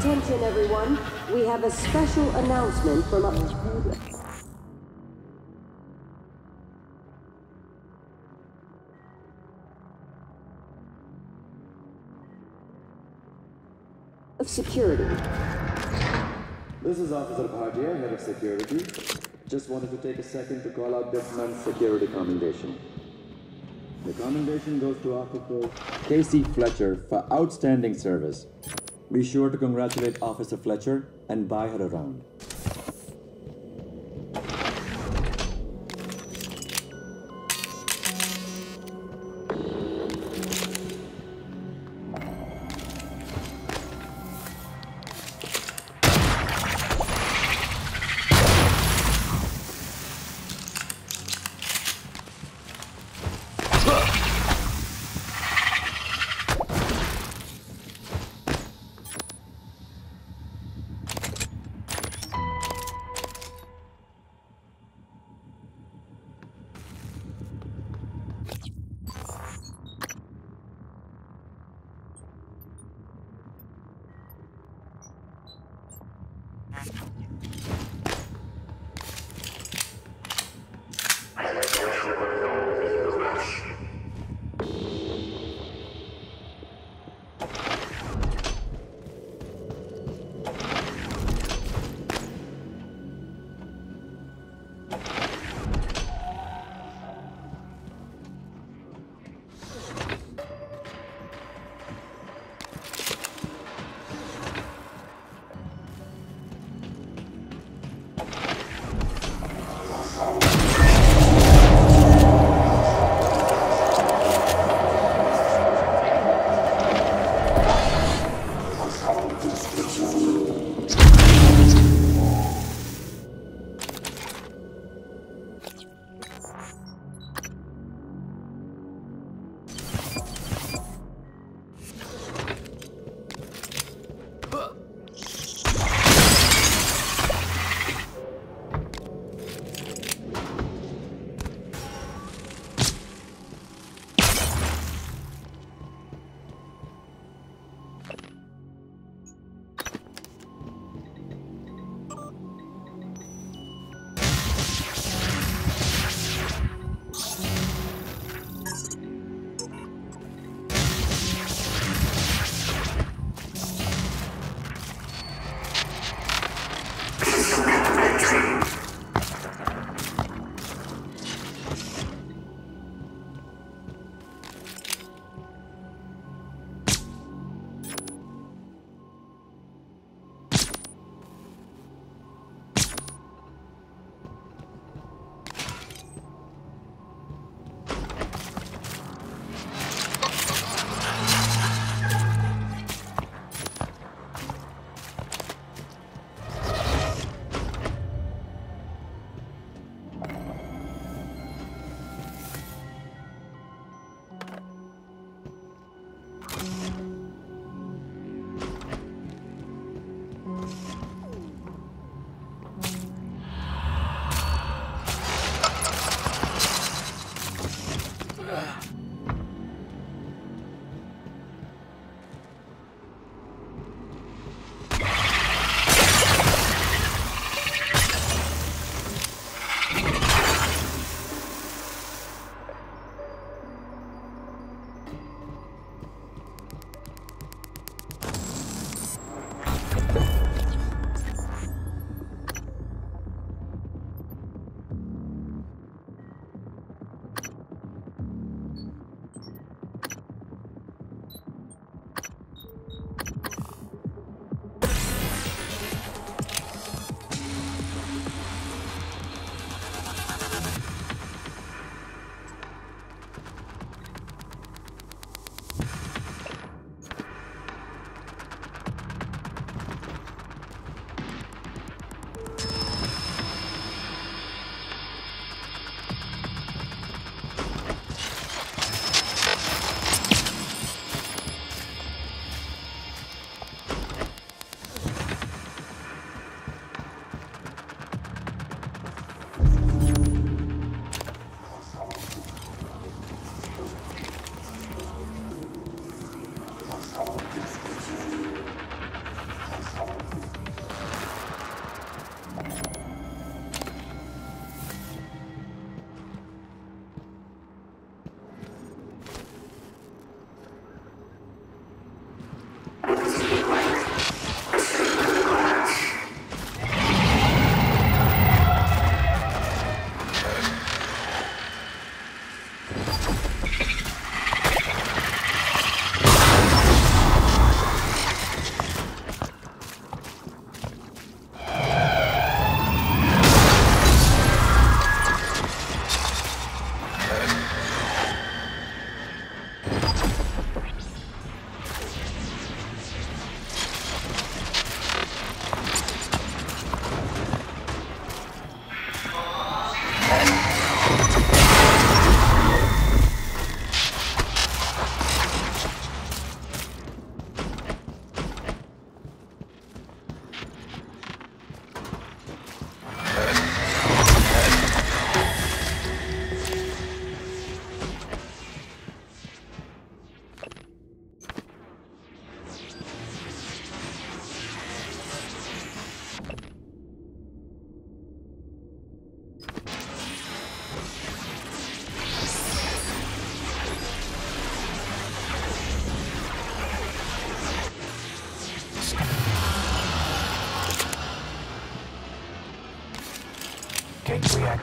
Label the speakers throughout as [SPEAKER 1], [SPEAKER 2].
[SPEAKER 1] Attention, everyone. We have a special announcement from up... of security.
[SPEAKER 2] This is Officer Bhatia, head of security. Just wanted to take a second to call out this month's security commendation. The commendation goes to Officer Casey Fletcher for outstanding service. Be sure to congratulate Officer Fletcher and buy her around.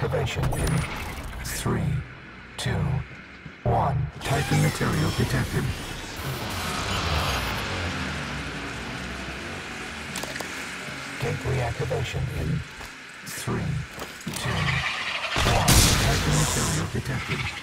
[SPEAKER 3] Activation in three, two, one. Typhon material detected. Gate reactivation in three, two, one. Typhon material detected.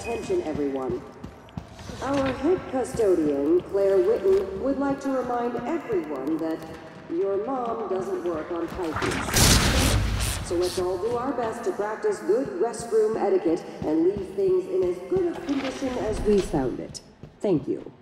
[SPEAKER 1] Attention, everyone. Our head custodian, Claire Witten, would like to remind everyone that your mom doesn't work on Typhons. So let's all do our best to practice good restroom etiquette and leave things in as good a condition as we found it. Thank you.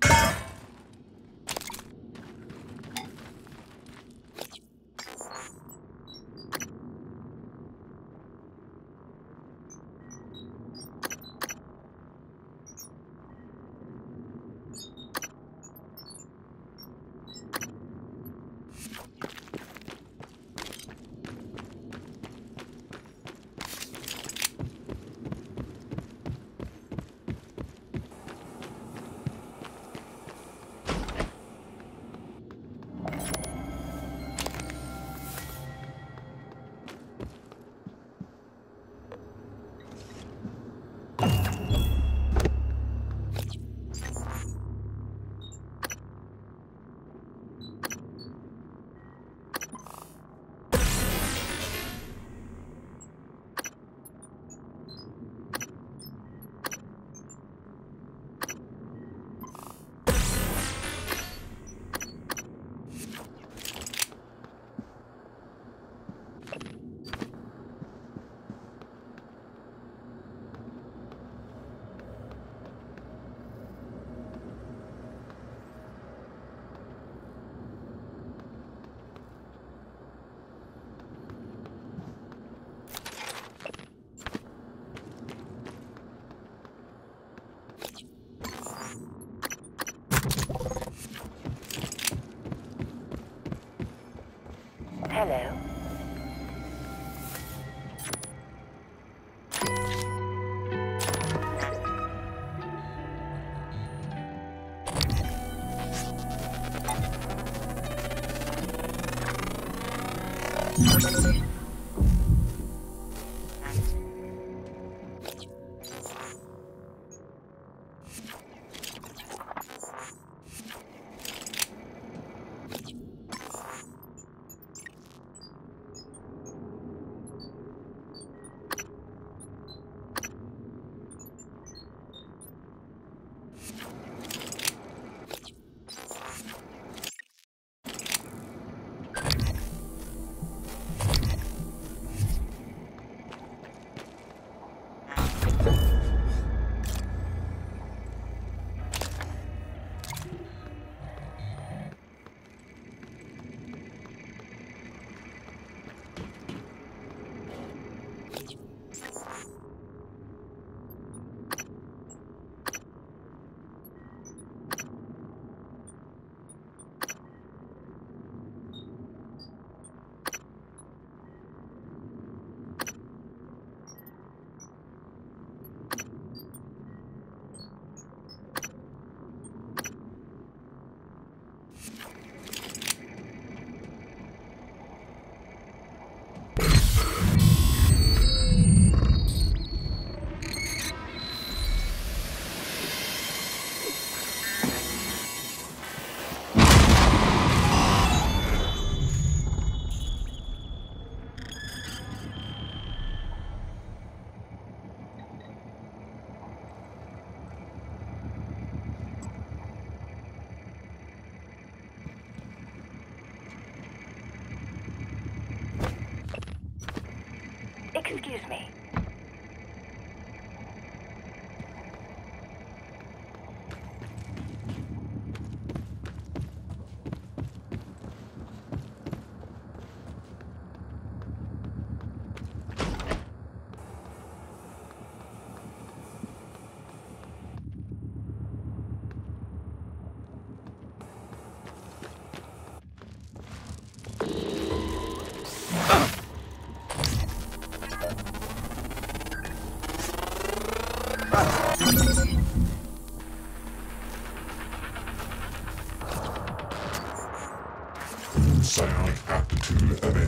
[SPEAKER 4] Bye.
[SPEAKER 3] Psionic aptitude available.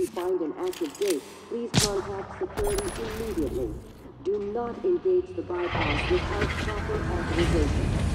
[SPEAKER 1] You find an active gate, please contact security immediately. Do not engage the bypass without proper authorization.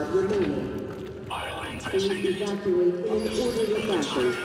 [SPEAKER 1] Pod remaining. Please evacuate in orderly fashion.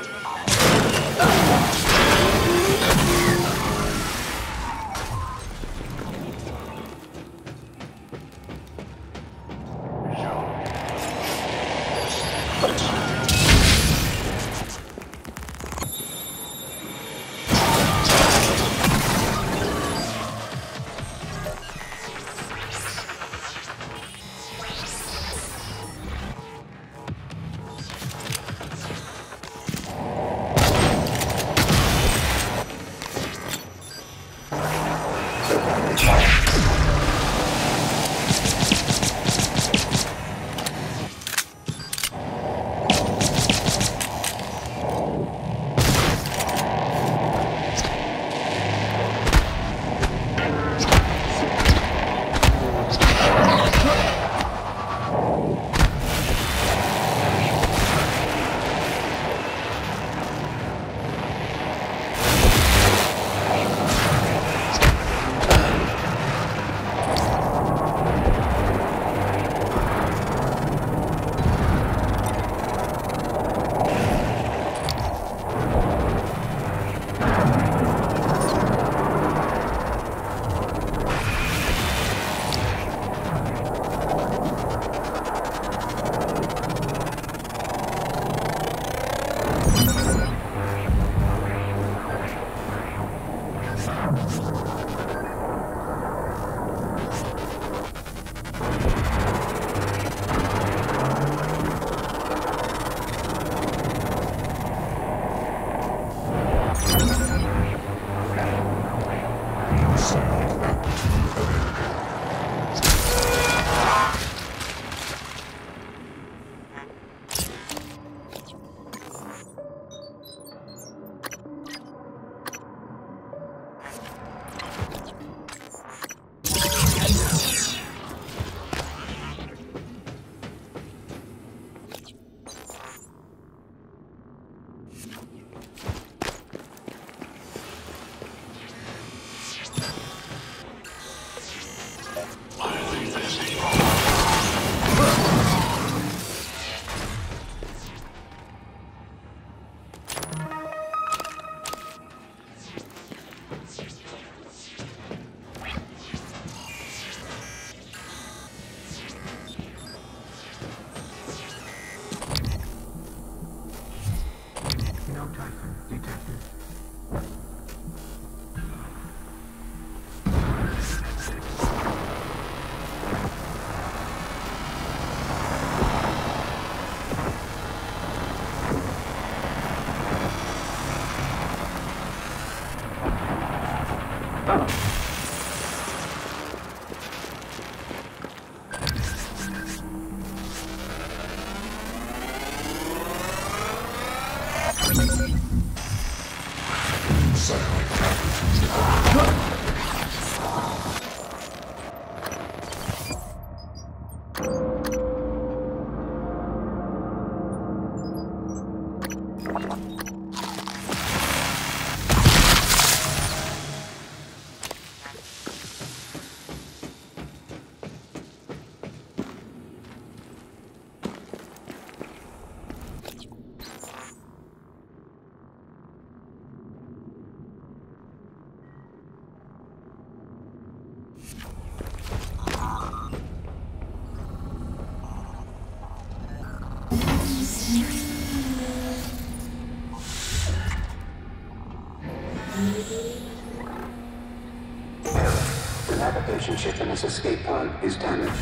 [SPEAKER 5] Navigation in this escape pod is damaged.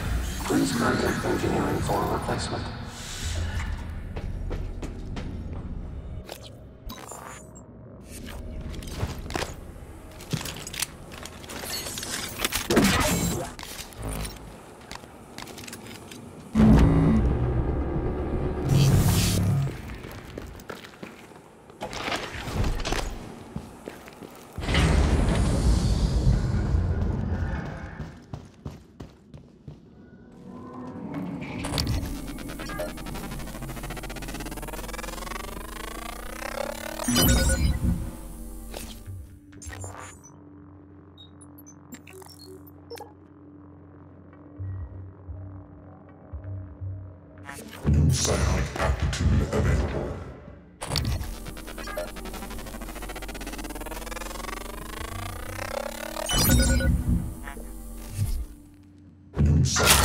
[SPEAKER 5] Please contact engineering for a replacement. New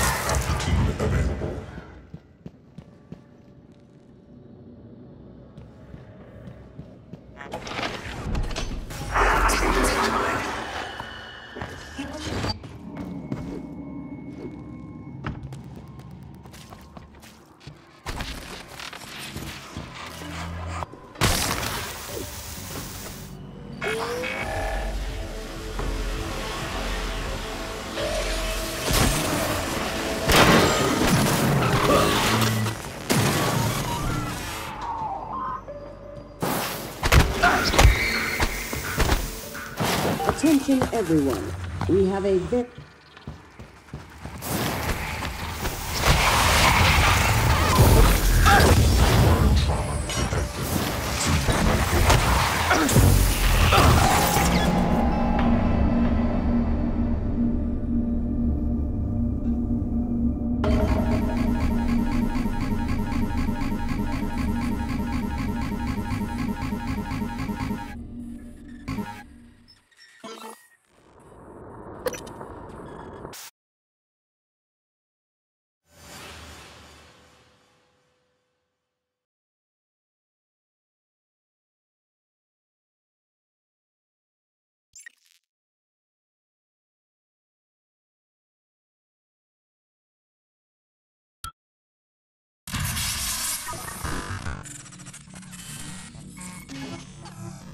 [SPEAKER 1] Attention everyone. We have a very...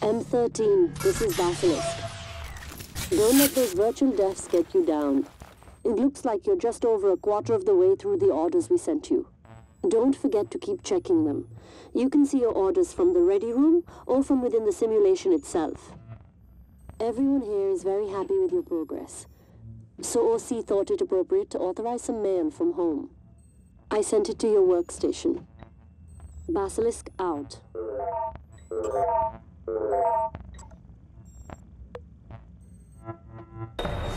[SPEAKER 1] M13, this is Basilisk. Don't let those virtual deaths get you down. It looks like you're just over a quarter of the way through the orders we sent you. Don't forget to keep checking them. You can see your orders from the ready room or from within the simulation itself. Everyone here is very happy with your progress. So OC thought it appropriate to authorize some mail from home. I sent it to your workstation. Basilisk out. Thank you.